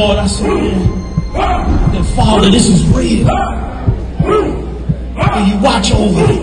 Lord, I said, that Father, this is real. Will you watch over me?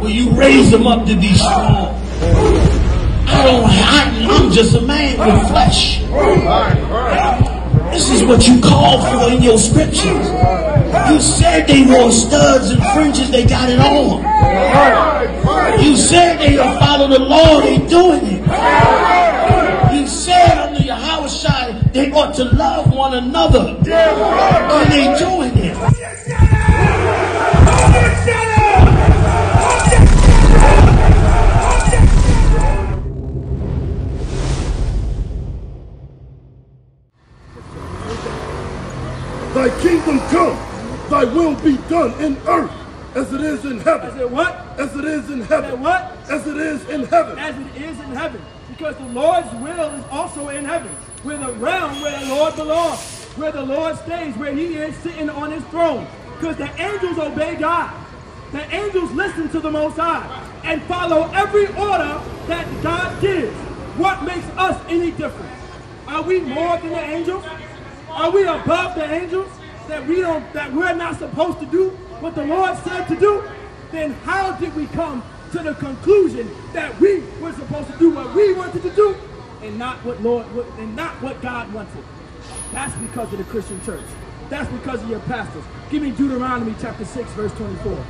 Will you raise them up to be strong? I don't, I, I'm just a man with flesh. This is what you call for in your scriptures. You said they wore studs and fringes, they got it on. You said they will follow the law, they doing it. You said they ought to love one another. And they doing it. Thy kingdom come, thy will be done in earth as it is in I heaven. said, what? As it is in Said heaven. what? As it is in heaven. As it is in heaven. Because the Lord's will is also in heaven. We're the realm where the Lord belongs. Where the Lord stays, where he is sitting on his throne. Because the angels obey God. The angels listen to the Most High and follow every order that God gives. What makes us any different? Are we more than the angels? Are we above the angels that we don't that we're not supposed to do what the Lord said to do? Then how did we come to the conclusion that we were supposed to do what we wanted to do and not what Lord and not what God wanted? That's because of the Christian church. That's because of your pastors. Give me Deuteronomy chapter 6, verse 24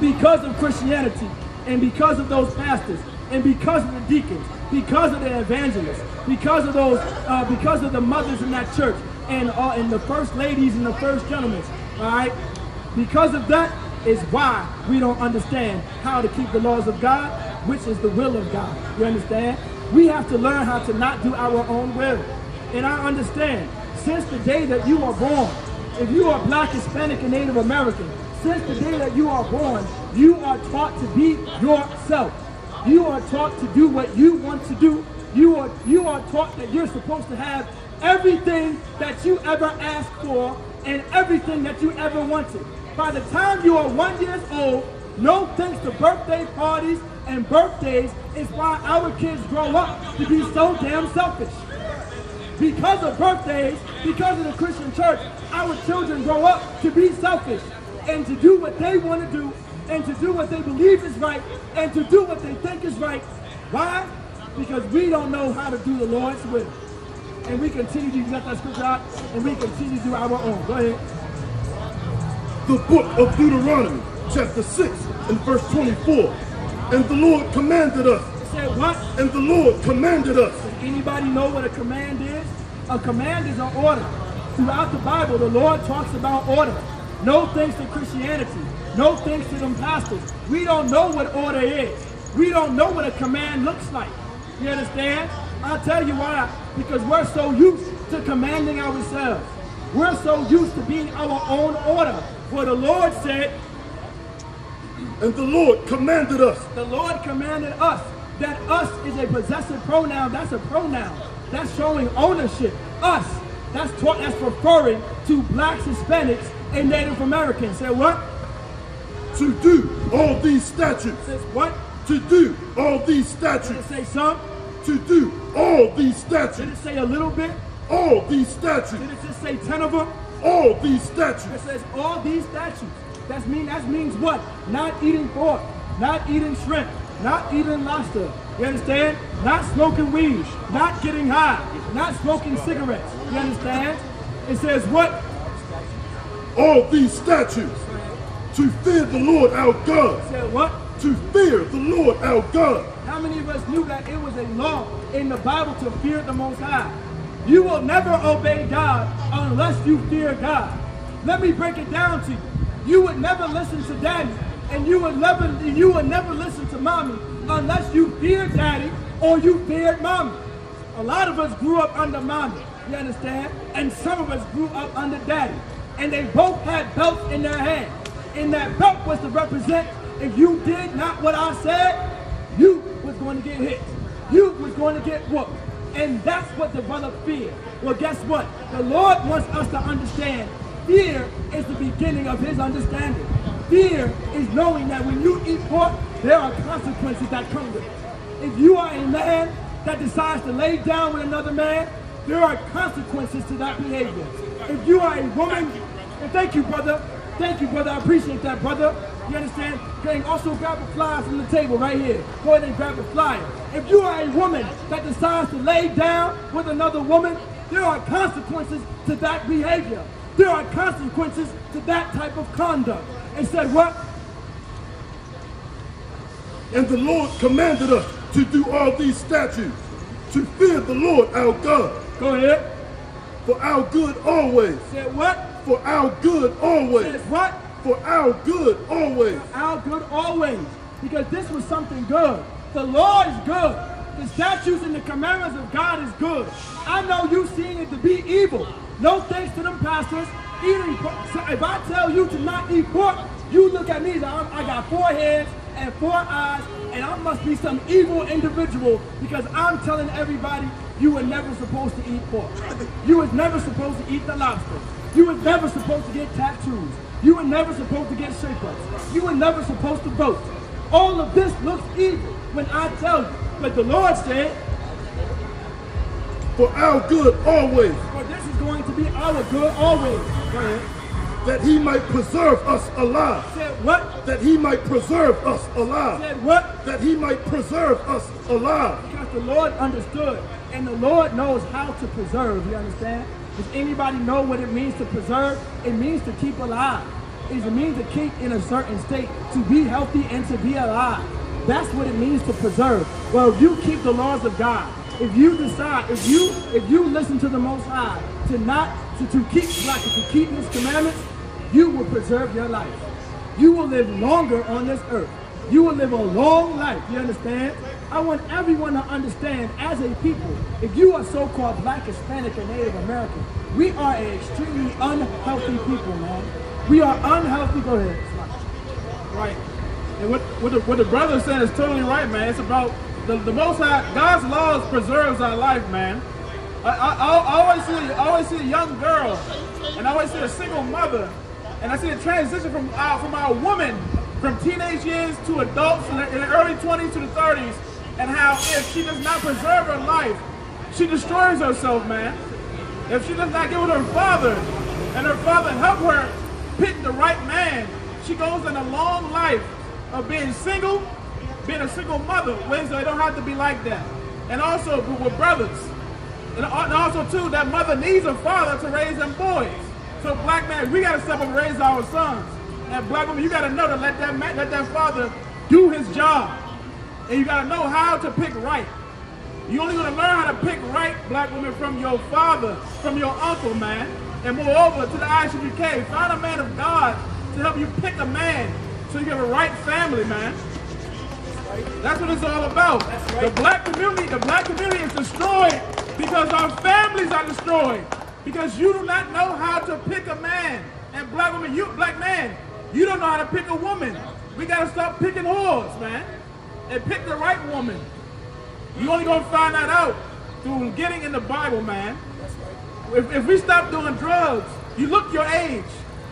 because of Christianity and because of those pastors and because of the deacons, because of the evangelists, because of those, uh, because of the mothers in that church and uh, and the first ladies and the first gentlemen. All right, because of that is why we don't understand how to keep the laws of God, which is the will of God. You understand? We have to learn how to not do our own will. And I understand since the day that you are born, if you are black, Hispanic, and Native American, since the day that you are born, you are taught to be yourself. You are taught to do what you want to do. You are you are taught that you're supposed to have everything that you ever asked for and everything that you ever wanted. By the time you are one years old, no thanks to birthday parties and birthdays is why our kids grow up to be so damn selfish because of birthdays, because of the Christian church, our children grow up to be selfish and to do what they want to do and to do what they believe is right and to do what they think is right. Why? Because we don't know how to do the Lord's will. And we continue to use that scripture out and we continue to do our own. Go ahead. The book of Deuteronomy, chapter 6, and verse 24. And the Lord commanded us, Said what? and the Lord commanded us. Does anybody know what a command is? A command is an order. Throughout the Bible, the Lord talks about order. No thanks to Christianity. No thanks to them pastors. We don't know what order is. We don't know what a command looks like. You understand? I'll tell you why. Because we're so used to commanding ourselves. We're so used to being our own order. For the Lord said, And the Lord commanded us. the Lord commanded us that us is a possessive pronoun. That's a pronoun. That's showing ownership. Us. That's taught. That's referring to blacks, Hispanics, and Native Americans. Say what? to do all these statutes. Says what? To do all these Did it say some? To do all these statues. Did it say a little bit? All these statues. Did it just say ten of them? All these statues. It says all these statutes. That's mean that means what? Not eating pork, not eating shrimp, not eating lobster. You understand? Not smoking weed, not getting high, not smoking cigarettes. You understand? It says what? All these statutes. To fear the Lord our God. It said what? To fear the Lord our God. How many of us knew that it was a law in the Bible to fear the Most High? You will never obey God unless you fear God. Let me break it down to you. You would never listen to daddy, and you would never you would never listen to mommy unless you feared daddy or you feared mommy. A lot of us grew up under mommy, you understand? And some of us grew up under daddy. And they both had belts in their hand. And that belt was to represent if you did not what I said, you was going to get hit. You was going to get whooped. And that's what developed fear. Well, guess what? The Lord wants us to understand fear is the beginning of his understanding. Fear is knowing that when you eat pork, there are consequences that come with it. If you are a man that decides to lay down with another man, there are consequences to that behavior. If you are a woman, and thank you, brother. Thank you, brother. I appreciate that, brother. You understand? Gang, also grab a flyer from the table right here. Go ahead and grab a flyer. If you are a woman that decides to lay down with another woman, there are consequences to that behavior. There are consequences to that type of conduct. And said what? And the Lord commanded us to do all these statutes, to fear the Lord our God, Go ahead. for our good always, Said what? for our good always, Says what? for our good always. For Our good always. Because this was something good. The law is good. The statutes and the commandments of God is good. I know you seeing it to be evil. No thanks to them pastors. Eating. So if I tell you to not eat pork, you look at me as I'm- got four heads and four eyes, and I must be some evil individual because I'm telling everybody you were never supposed to eat pork. You was never supposed to eat the lobster. You were never supposed to get tattoos. You were never supposed to get shake-ups. You were never supposed to vote. All of this looks evil when I tell you. But the Lord said, For our good always, for this is going to be our good always. Go that he might preserve us alive, Said what? that he might preserve us alive, Said what? that he might preserve us alive. Because the Lord understood. And the Lord knows how to preserve. You understand? Does anybody know what it means to preserve? It means to keep alive. It means to keep in a certain state, to be healthy and to be alive. That's what it means to preserve. Well, if you keep the laws of God, if you decide, if you if you listen to the Most High to not to, to keep like to keep His commandments, you will preserve your life. You will live longer on this earth. You will live a long life. You understand? I want everyone to understand as a people, if you are so-called black, Hispanic, or Native American, we are an extremely unhealthy people, man. We are unhealthy. Go ahead. Right. And what, what, the, what the brother said is totally right, man. It's about the, the most high, God's laws preserves our life, man. I, I, I always see I always see a young girl, and I always see a single mother, and I see a transition from uh, from our woman from teenage years to adults in the, in the early 20s to the 30s, and how if she does not preserve her life, she destroys herself, man. If she does not get with her father, and her father help her pick the right man, she goes in a long life of being single, being a single mother. Ways they don't have to be like that. And also with brothers. And uh, and also too, that mother needs a father to raise them boys. So black man, we gotta step up and raise our sons. And black women, you gotta know to let that man, let that father do his job. And you gotta know how to pick right. You only gonna learn how to pick right, black women, from your father, from your uncle, man. And moreover, to the ISUPK, find a man of God to help you pick a man so you have a right family, man. That's what it's all about. The black community, the black community is destroyed because our families are destroyed. Because you do not know how to pick a man. And black woman, you black man, you don't know how to pick a woman. We gotta stop picking whores, man. And pick the right woman. You only gonna find that out through getting in the Bible, man. If, if we stop doing drugs, you look your age.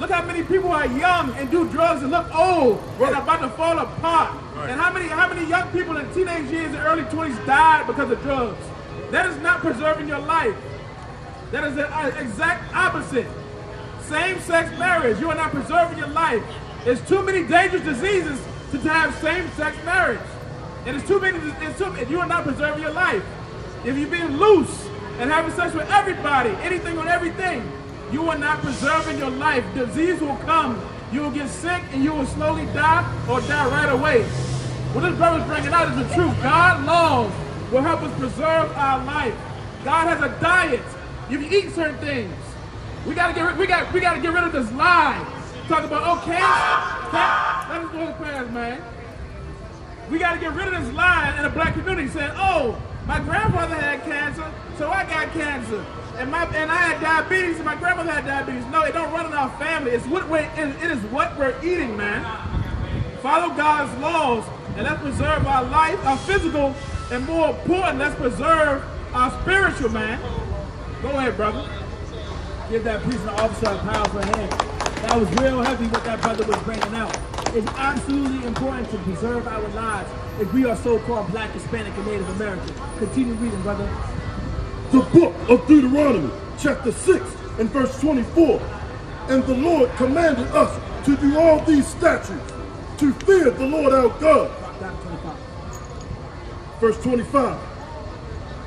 Look how many people are young and do drugs and look old and about to fall apart. And how many how many young people in teenage years and early 20s died because of drugs? That is not preserving your life. That is the uh, exact opposite. Same-sex marriage, you are not preserving your life. There's too many dangerous diseases to, have same-sex marriage. And it's too many, it's too, you are not preserving your life. If you're being loose and having sex with everybody, anything on everything, you are not preserving your life. Disease will come. You will get sick and you will slowly die or die right away. What this brother's bringing out is the truth. God laws will help us preserve our life. God has a diet. You can eat certain things. We gotta get rid, we got we gotta get rid of this lie. Talk about okay, Let us go to prayers, man. We got to get rid of this lie in the black community saying, oh, my grandfather had cancer, so I got cancer. And my and I had diabetes, and my grandmother had diabetes. No, it don't run in our family. It's what we're, it is what we're eating, man. Follow God's laws, and let's preserve our life, our physical, and more important, let's preserve our spiritual, man. Go ahead, brother. Give that police officer a powerful hand. That was real heavy what that brother was bringing out. It's absolutely important to preserve our lives if we are so-called black, Hispanic, and Native American. Continue reading, brother. the book of Deuteronomy, chapter 6 and verse 24. And the Lord commanded us to do all these statutes, to fear the Lord our God. Verse 25.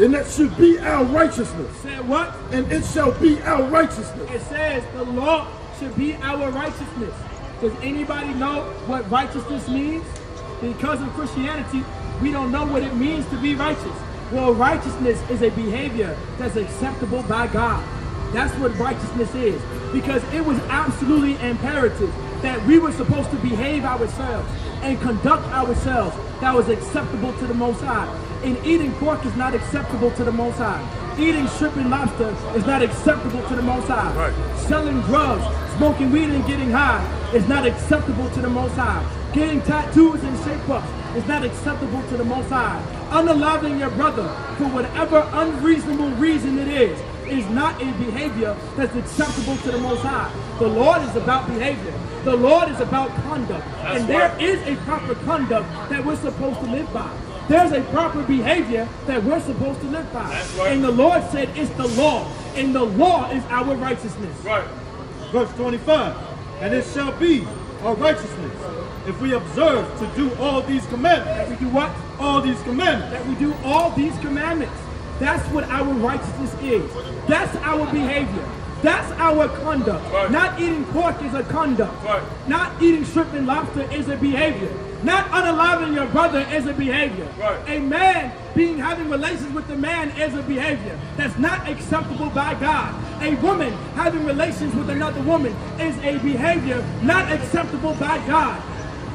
And that should be our righteousness. Said what? And it shall be our righteousness. It says the law should be our righteousness. Does anybody know what righteousness means? Because of Christianity, we don't know what it means to be righteous. Well, righteousness is a behavior that's acceptable by God. That's what righteousness is. Because it was absolutely imperative that we were supposed to behave ourselves and conduct ourselves that was acceptable to the Most High. And eating pork is not acceptable to the Most High. Eating shrimp and lobster is not acceptable to the Most High. Right. Selling drugs, smoking weed and getting high is not acceptable to the Most High. Getting tattoos and shape-ups is not acceptable to the Most High. Unaliving your brother for whatever unreasonable reason it is is not a behavior that's acceptable to the Most High. The Lord is about behavior. The Lord is about conduct. and there is a proper conduct that we're supposed to live by. There's a proper behavior that we're supposed to live by. And the Lord said it's the law. And the law is our righteousness. Right. Verse 25, and it shall be our righteousness if we observe to do all these commandments. That we do what? All these commandments. That we do all these commandments. That's what our righteousness is. That's our behavior. That's our conduct. Right. Not eating pork is a conduct. Right. Not eating shrimp and lobster is a behavior. Not unaliving your brother is a behavior. Right. A man being having relations with a man is a behavior that's not acceptable by God. A woman having relations with another woman is a behavior not acceptable by God.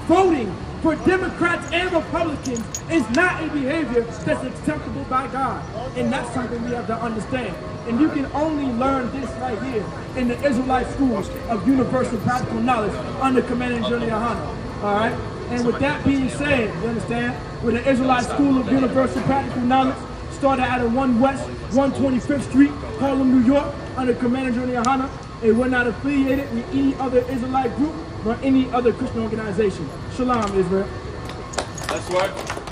Voting for Democrats and Republicans is not a behavior that's acceptable by God. And that's something we have to understand. And you can only learn this right here in the Israelite schools of universal practical knowledge under Commander General Yahanna. All right? And with that being said, you understand? With the Israelite School of Universal Practical Knowledge, started out at 1 West, 125th Street, Harlem, New York, under Commander General Yahanna. And we're not affiliated with any other Israelite group nor any other Christian organization. Shalom, Israel. That's right.